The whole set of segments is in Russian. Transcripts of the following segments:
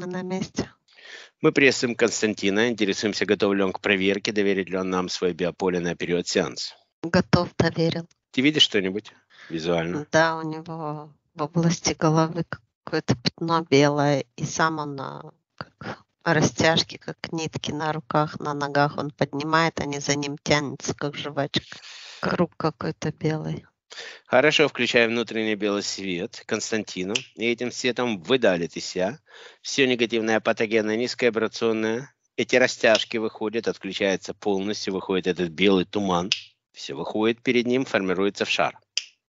мы на месте. Мы приветствуем Константина, интересуемся, готов ли он к проверке, доверит ли он нам свое биополе на период сеанса. Готов, доверил. Ты видишь что-нибудь визуально? Да, у него в области головы какое-то пятно белое, и сам он как растяжки, как нитки на руках, на ногах он поднимает, они за ним тянутся, как жвачка. Круг какой-то белый. Хорошо, включаем внутренний белый свет Константину, и этим светом выдалит из себя все негативное, патогенное, низковибрационное. Эти растяжки выходят, отключается полностью, выходит этот белый туман. Все выходит перед ним, формируется в шар.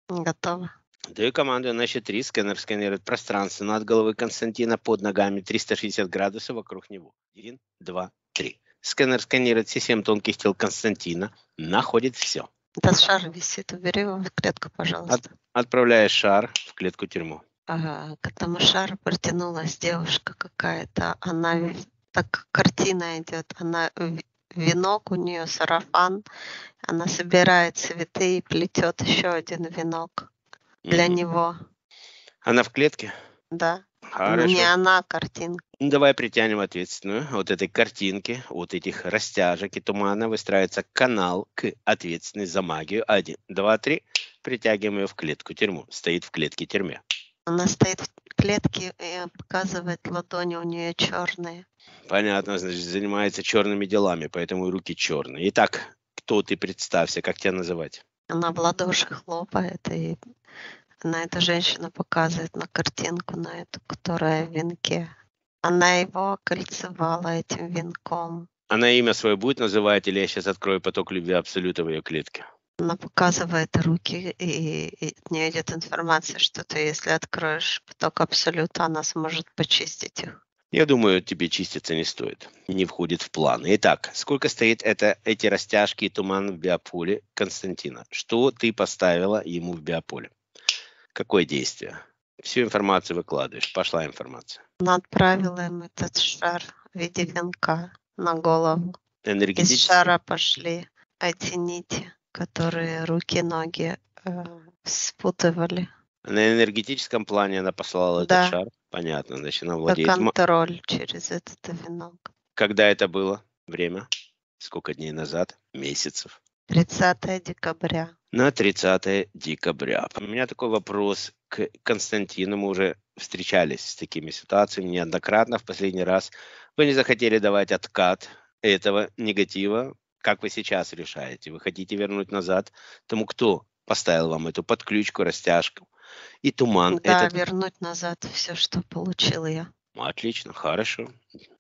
Готово. Даю команду на счет 3. Сканер сканирует пространство над головой Константина под ногами 360 градусов вокруг него. Один, два, три. Сканер сканирует все семь тонких тел Константина, находит все. Да шар висит, убери его в клетку, пожалуйста. От, отправляя шар в клетку тюрьму. Ага, к этому шару протянулась девушка какая-то. Она так картина идет. Она венок у нее, сарафан. Она собирает цветы и плетет еще один венок для mm-hmm. него. Она в клетке? Да. Хорошо. Не она, а картинка. Давай притянем ответственную. Вот этой картинки, вот этих растяжек и тумана выстраивается канал к ответственной за магию. Один, два, три. Притягиваем ее в клетку тюрьму. Стоит в клетке тюрьме. Она стоит в клетке и показывает ладони у нее черные. Понятно, значит, занимается черными делами, поэтому и руки черные. Итак, кто ты, представься, как тебя называть? Она в ладоши хлопает и на эту женщину показывает на картинку, на эту, которая в венке. Она его окольцевала этим венком. Она имя свое будет называть, или я сейчас открою поток любви абсолюта в ее клетке? Она показывает руки, и, и от нее идет информация, что ты, если откроешь поток абсолюта, она сможет почистить их. Я думаю, тебе чиститься не стоит. Не входит в план. Итак, сколько стоит это, эти растяжки и туман в биополе Константина? Что ты поставила ему в биополе? Какое действие? Всю информацию выкладываешь. Пошла информация. Она отправила им этот шар в виде венка на голову. Энергетически? Из шара пошли эти нити, которые руки, ноги э, спутывали. На энергетическом плане она послала да. этот шар? Понятно, значит, она владеет... Это контроль через этот венок. Когда это было? Время? Сколько дней назад? Месяцев? 30 декабря. На 30 декабря. У меня такой вопрос к Константину. Мы уже встречались с такими ситуациями неоднократно. В последний раз вы не захотели давать откат этого негатива. Как вы сейчас решаете? Вы хотите вернуть назад тому, кто поставил вам эту подключку, растяжку и туман? Да, этот... вернуть назад все, что получил я. Отлично, хорошо.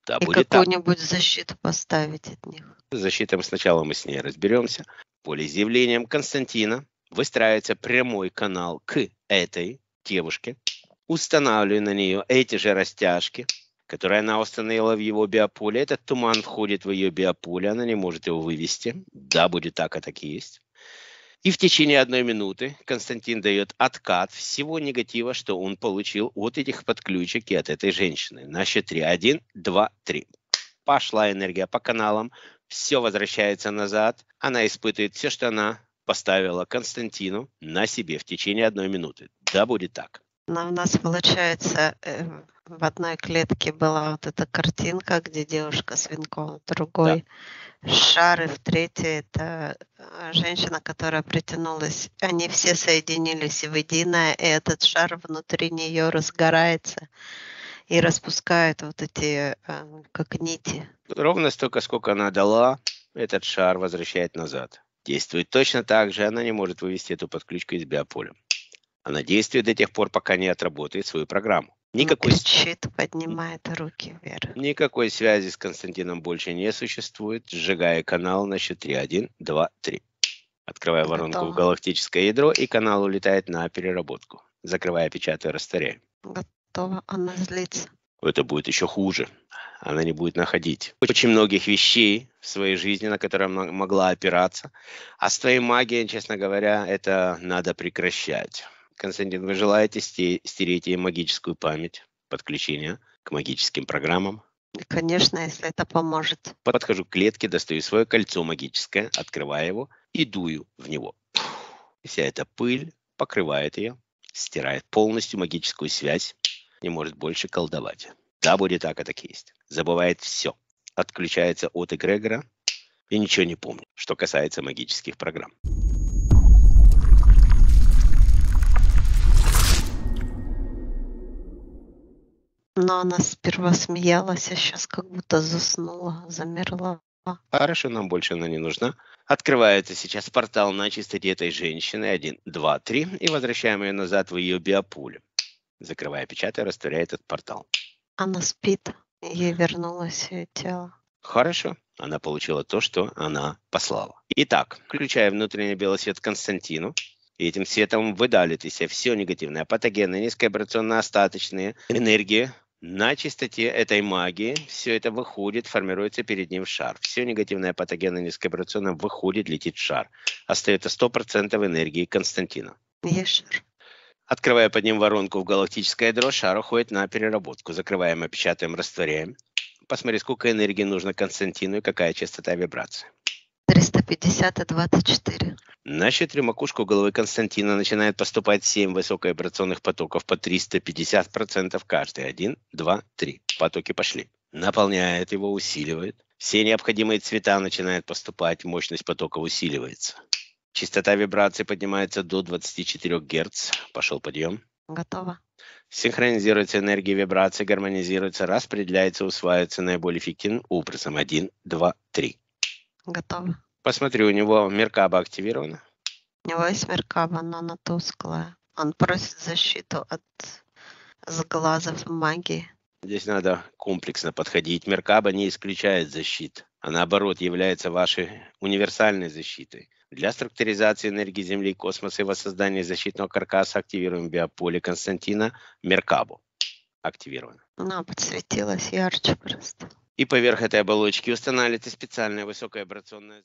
Да, и какую-нибудь защиту поставить от них. Защитой сначала мы с ней разберемся. Волеизъявлением Константина выстраивается прямой канал к этой девушке. Устанавливаю на нее эти же растяжки, которые она установила в его биополе. Этот туман входит в ее биополе, она не может его вывести. Да, будет так, а так и есть. И в течение одной минуты Константин дает откат всего негатива, что он получил от этих подключек и от этой женщины. На счет 3. 1, 2, 3. Пошла энергия по каналам, все возвращается назад. Она испытывает все, что она поставила Константину на себе в течение одной минуты. Да, будет так. Но у нас получается э, в одной клетке была вот эта картинка, где девушка с венком, в другой да. шар, и в третьей это э, женщина, которая притянулась. Они все соединились в единое, и этот шар внутри нее разгорается и распускает вот эти э, как нити. Ровно столько, сколько она дала, этот шар возвращает назад. Действует точно так же, она не может вывести эту подключку из биополя. Она действует до тех пор, пока не отработает свою программу. Никакой... кричит, поднимает руки вверх. Никакой связи с Константином больше не существует. Сжигая канал на счет 3. 1, 2, 3. Открывая Готово. воронку в галактическое ядро, и канал улетает на переработку. Закрывая, печатаю, растворяю. Готово. Она злится. Это будет еще хуже. Она не будет находить очень многих вещей в своей жизни, на которые она могла опираться. А с твоей магией, честно говоря, это надо прекращать. Константин, вы желаете стереть ей магическую память, подключение к магическим программам? Конечно, если это поможет. Подхожу к клетке, достаю свое кольцо магическое, открываю его и дую в него. Вся эта пыль покрывает ее, стирает полностью магическую связь, не может больше колдовать. Да, будет так, и так есть. Забывает все. Отключается от эгрегора и ничего не помнит, что касается магических программ. Но она сперва смеялась, а сейчас как будто заснула, замерла. Хорошо, нам больше она не нужна. Открывается сейчас портал на чистоте этой женщины. Один, два, три. И возвращаем ее назад в ее биополе. Закрывая, печатая, растворяет этот портал. Она спит. Ей вернулось ее тело. Хорошо. Она получила то, что она послала. Итак, включая внутренний белый свет Константину, и этим светом выдалит из себя все негативное, патогенные, низковибрационно-остаточные энергии, на чистоте этой магии все это выходит, формируется перед ним шар. Все негативное патогенное низковибрационное выходит, летит в шар. Остается 100% энергии Константина. Есть шар. Открывая под ним воронку в галактическое ядро, шар уходит на переработку. Закрываем, опечатаем, растворяем. Посмотри, сколько энергии нужно Константину и какая частота вибрации. 350 и 24. На щедрую макушку головы Константина начинает поступать 7 высоковибрационных потоков по 350% каждый. Один, два, три. Потоки пошли. Наполняет его, усиливает. Все необходимые цвета начинают поступать, мощность потока усиливается. Частота вибрации поднимается до 24 Гц. Пошел подъем. Готово. Синхронизируется энергия вибрации, гармонизируется, распределяется, усваивается наиболее эффективным образом. Один, два, три. Готово. Посмотри, у него Меркаба активирована. У него есть Меркаба, но она тусклая. Он просит защиту от сглазов магии. Здесь надо комплексно подходить. Меркаба не исключает защит, а наоборот является вашей универсальной защитой. Для структуризации энергии Земли, космоса и воссоздания защитного каркаса активируем биополе Константина Меркабу. Активировано. Она подсветилась ярче просто. И поверх этой оболочки устанавливается специальная высокая вибрационная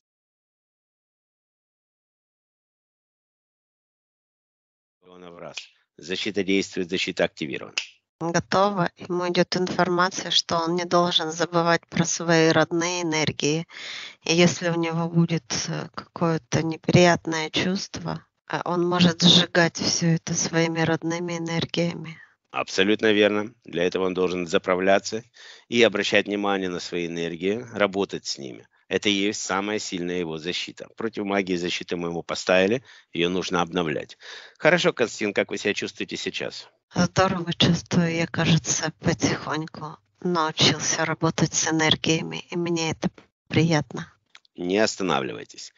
в раз. Защита действует, защита активирована. Готово. Ему идет информация, что он не должен забывать про свои родные энергии. И если у него будет э, какое-то неприятное чувство, э, он может сжигать все это своими родными энергиями. Абсолютно верно. Для этого он должен заправляться и обращать внимание на свои энергии, работать с ними. Это и есть самая сильная его защита. Против магии защиты мы ему поставили, ее нужно обновлять. Хорошо, Константин, как вы себя чувствуете сейчас? Здорово чувствую. Я, кажется, потихоньку научился работать с энергиями, и мне это приятно. Не останавливайтесь.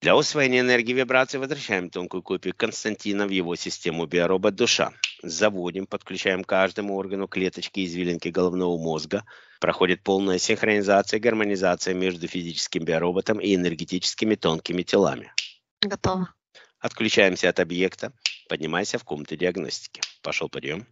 Для усвоения энергии вибрации возвращаем тонкую копию Константина в его систему биоробот душа. Заводим, подключаем каждому органу клеточки извилинки головного мозга. Проходит полная синхронизация гармонизация между физическим биороботом и энергетическими тонкими телами. Готово. Отключаемся от объекта. Поднимайся в комнату диагностики. Пошел подъем.